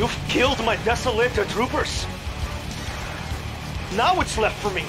You've killed my desolate troopers. Now what's left for me?